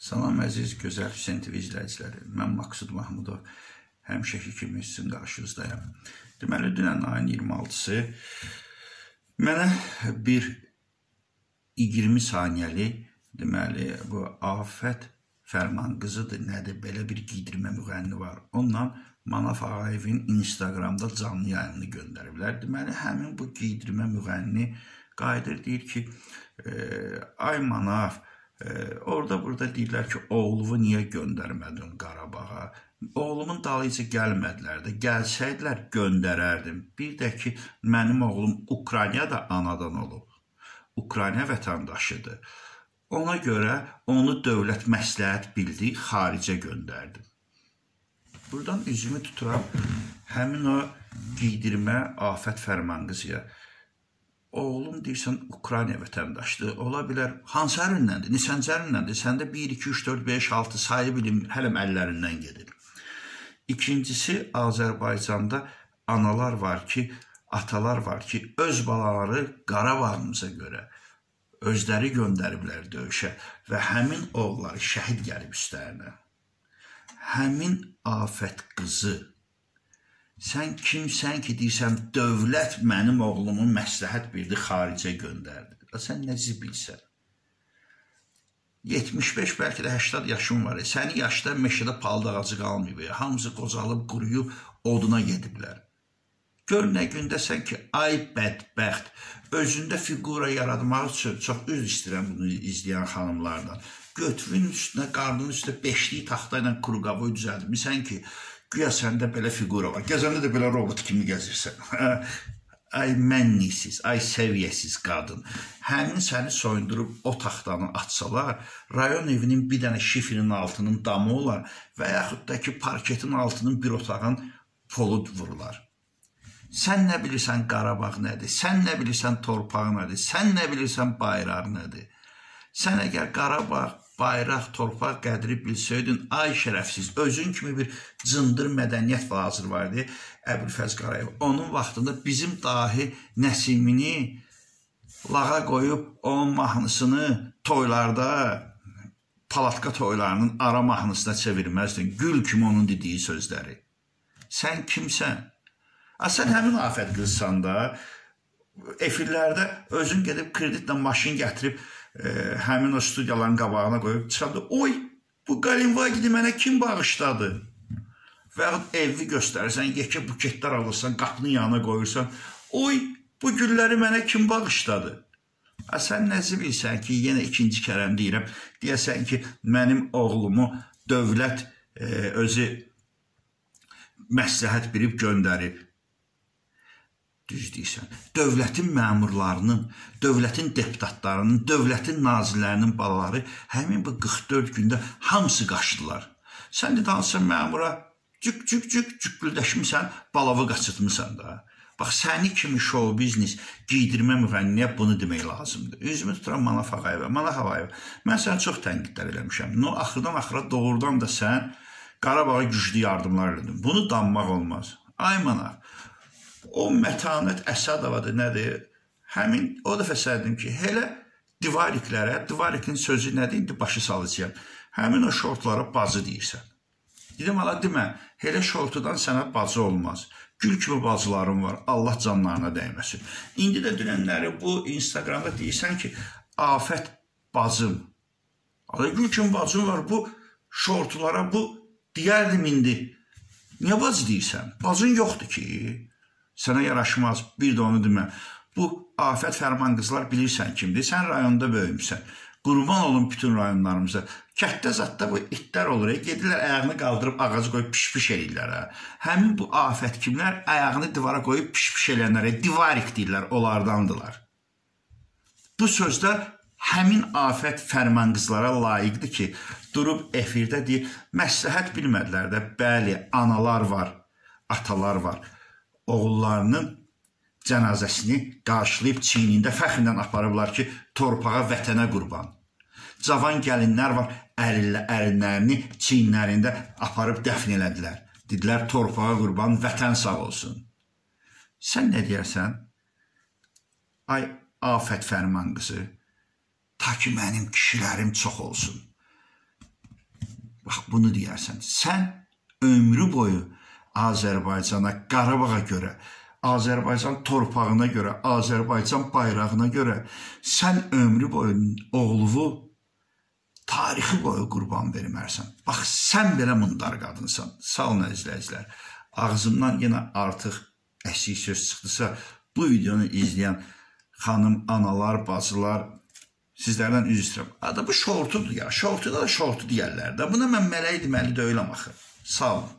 Salam əziz, gözəl Hüseyn TV izləyiciləri. Mən Maksud Mahmudov. Həmişəki kimi sizin qarşınızdayam. Deməli, dünən ayın 26-sı mənə bir 20 saniyəli, deməli, bu Afət Fərman qızıdır, nədir, belə bir giydirmə müğənni var. Onunla Manaf Ağayevin Instagramda canlı yayını göndəriblər. Deməli, həmin bu giydirmə müğənni qayıdır, deyir ki, e, ay Manaf, Orada burada deyirlər ki, oğlumu niyə göndərmədin Qarabağa? Oğlumun dalıyca gəlmədilər də. Gəlsəydilər göndərərdim. Bir də ki, mənim oğlum Ukraynada anadan olub. Ukrayna vətəndaşıdır. Ona görə onu dövlət məsləhət bildi, xaricə göndərdim. Buradan üzümü tuturam həmin o giydirmə afət fərmanqızıya oğlum deyirsən Ukrayna vətəndaşdır. Ola bilər hansı ərinnəndir? Neçənci ərinnəndir? Səndə 1 2 3 4 5 6 sayı bilim hələm əllərindən gedir. İkincisi Azərbaycanda analar var ki, atalar var ki, öz balaları Qarabağımıza görə özləri göndəriblər döyüşə və həmin oğulları şəhid gəlib üstlərinə. Həmin afət qızı Sən kimsən ki, deyirsən, dövlət mənim oğlumun məsləhət bildi, xaricə göndərdi. Sən nə zibilsən? 75, bəlkə də 80 yaşın var. Səni yaşda meşədə palıd ağacı qalmayıb. Hamısı qocalıb, quruyub, oduna gediblər. Gör nə gündəsən ki, ay bədbəxt, özündə fiqura yaratmaq üçün çox üz istəyirəm bunu izləyən xanımlardan. Götürün üstünə, qarnının üstünə beşlik taxta ilə kuru qavoy düzəltmisən ki, Güya səndə belə fiqura var. Gəzəndə də belə robot kimi gəzirsən. ay mənlisiz, ay səviyyəsiz qadın. Həmin səni soyundurub o taxtanı açsalar, rayon evinin bir dənə şifrinin altının damı olar və yaxud da ki, parketin altının bir otağın polu vurular. Sən nə bilirsən Qarabağ nədir? Sən nə bilirsən torpaq nədir? Sən nə bilirsən bayraq nədir? Sən əgər Qarabağ bayraq, torpaq qədri bilsəydin, ay şərəfsiz, özün kimi bir cındır mədəniyyət hazır var idi Əbülfəz Qarayev. Onun vaxtında bizim dahi Nəsimini lağa qoyub onun mahnısını toylarda palatka toylarının ara mahnısına çevirməzdin. Gül kimi onun dediyi sözləri. Sən kimsən? A, sən həmin afət qızsan da, efirlərdə özün gedib kreditlə maşın gətirib e, həmin o studiyaların qabağına qoyub çıxanda, oy, bu Qalinvagidi mənə kim bağışladı? Və evi göstərsən, yekə buketlər alırsan, qapının yanına qoyursan, oy, bu gülləri mənə kim bağışladı? A, sən nəzi bilsən ki, yenə ikinci kərəm deyirəm, deyəsən ki, mənim oğlumu dövlət e, özü məsləhət bilib göndərib düz deyirsən. Dövlətin məmurlarının, dövlətin deputatlarının, dövlətin nazirlərinin balaları həmin bu 44 gündə hamısı qaçdılar. Sən də hansısa məmura cük cük cük cükbüldəşmisən, balavı qaçırtmısan da. Bax, səni kimi show biznes giydirmə müğənniyə bunu demək lazımdır. Üzümü tuturam Manaf Ağayevə. Manaf Ağayev, mən səni çox tənqidlər eləmişəm. No, axırdan axıra doğrudan da sən Qarabağa güclü yardımlar edin. Bunu danmaq olmaz. Ay Manaf, o mətanət Əsədovadır, nədir? Həmin o dəfə sərdim ki, elə divariklərə, divarikin sözü nədir? İndi başı salacağam. Həmin o şortlara bazı deyirsən. Dedim, ala demə, elə şortudan sənə bazı olmaz. Gül kimi bazılarım var, Allah canlarına dəyməsin. İndi də dünənləri bu Instagramda deyirsən ki, afət bazım. Ala gül kimi bazım var, bu şortlara, bu deyərdim indi. Niyə bazı deyirsən? Bazın yoxdur ki sənə yaraşmaz, bir də onu demə. Bu afət fərman qızlar bilirsən kimdir? Sən rayonda böyümüsən. Qurban olun bütün rayonlarımıza. Kətdə zətdə bu itlər olur. Gedirlər ayağını qaldırıb ağacı qoyub piş-piş eləyirlər. Hə. Həmin bu afət kimlər? Ayağını divara qoyub piş-piş eləyənlərə divarik deyirlər, onlardandılar. Bu sözlər həmin afət fərman qızlara layiqdir ki, durub efirdə deyir, məsləhət bilmədilər də, bəli, analar var, atalar var oğullarının cənazəsini qarşılayıb çiynində fəxrlə aparıblar ki, torpağa, vətənə qurban. Cavan gəlinlər var, əlillə ərinlərini çiyinlərində aparıb dəfn elədilər. Dedilər, torpağa qurban, vətən sağ olsun. Sən nə deyərsən? Ay, afət fərman qızı, ta ki mənim kişilərim çox olsun. bax bunu deyərsən. Sən ömrü boyu Azərbaycana, Qarabağa görə, Azərbaycan torpağına görə, Azərbaycan bayrağına görə sən ömrü boyu oğluvu tarixi boyu qurban vermərsən. Bax, sən belə mundar qadınsan. Sağ olun əzizləyicilər. Ağzımdan yenə artıq əsik söz çıxdısa, bu videonu izləyən xanım, analar, bacılar, sizlərdən üzr istəyirəm. Adı bu şortudur ya. Şortuda da şortu deyərlər də. Buna mən mələk deməli deyiləm axı. Sağ olun.